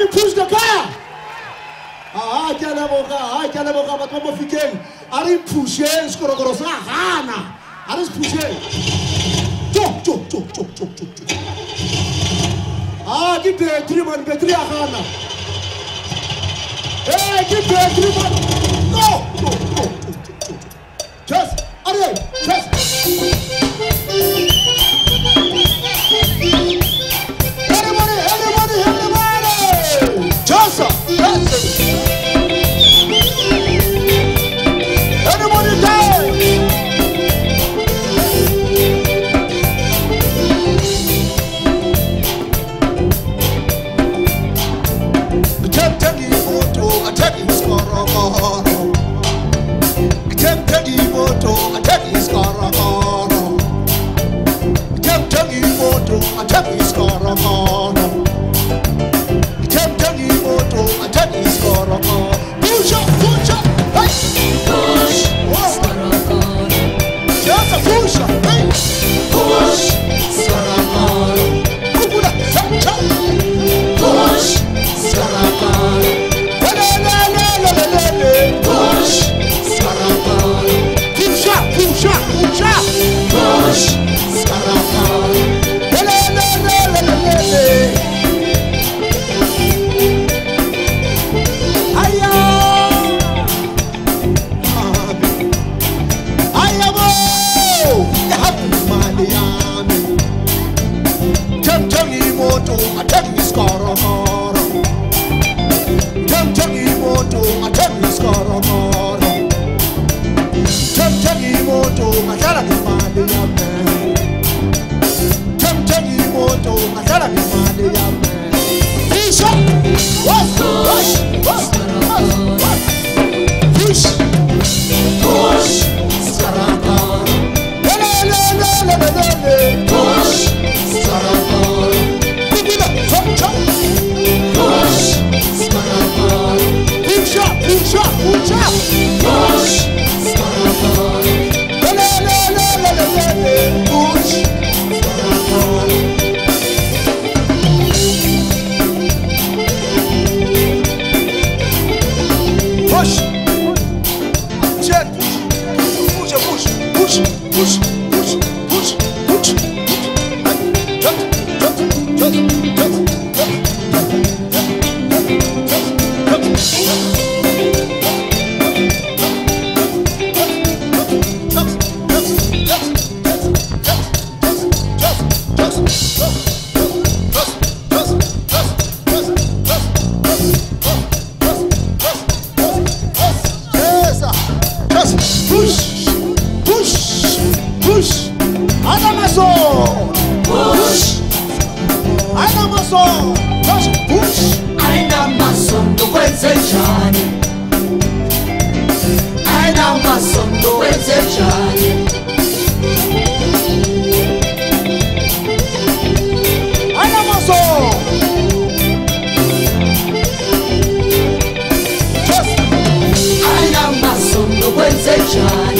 μην πούς δεκά. Άκια λεμογά, άκια λεμογά, μα τόμο φυκέν. Άρα είναι πουσέ, σκοροκροσά, χάνα. Άρα είναι πουσέ. Τσο, τσο, τσο, τσο, τσο, τσο, τσο. Α, τι πέτρι, μαν, πέτρι, αχάνα. Ε, τι πέτρι, νο. moto atembi skoromoro temtegi moto atembi skoromoro temtegi moto atala kimade yamme temtegi moto atala kimade yamme Bishop! Whoa! Whoa! Whoa! hoje Ainda maçom, hoje push. Ainda maçom do Ezejane. Ainda maçom do Ezejane. Ainda maçom. Ainda maçom do Ezejane.